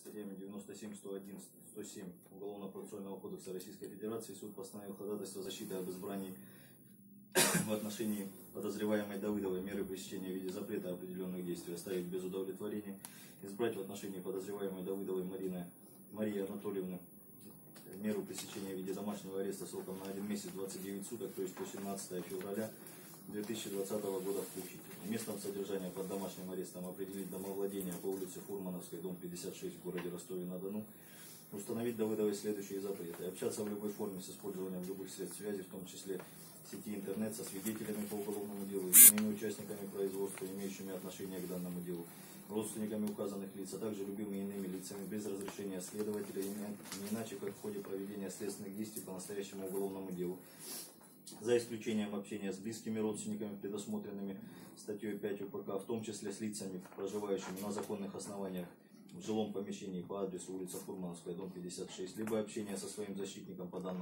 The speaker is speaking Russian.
статьями 97, 101, 107 Уголовного процессуального кодекса Российской Федерации суд постановил ходатайство защиты об избрании в отношении подозреваемой Давыдовой. Меры пресечения в виде запрета определенных действий оставить без удовлетворения, избрать в отношении подозреваемой Давыдовой Марины, Марии Анатольевны. Меру пресечения в виде домашнего ареста сроком на 1 месяц 29 суток, то есть по 17 февраля 2020 года включительно. Местом содержания под домашним арестом определить домовладение по улице Фурмановской, дом 56 в городе Ростове-на-Дону. Установить Давыдовой следующие запреты. Общаться в любой форме с использованием любых средств связи, в том числе сети интернет, со свидетелями по уголовному делу, иными участниками производства, имеющими отношение к данному делу, родственниками указанных лиц, а также любыми иными лицами без разрешения следователя, не иначе как в ходе проведения следственных действий по настоящему уголовному делу, за исключением общения с близкими родственниками, предусмотренными статьей 5 УПК, в том числе с лицами, проживающими на законных основаниях в жилом помещении по адресу улица Фурмановская, дом 56, либо общение со своим защитником по данному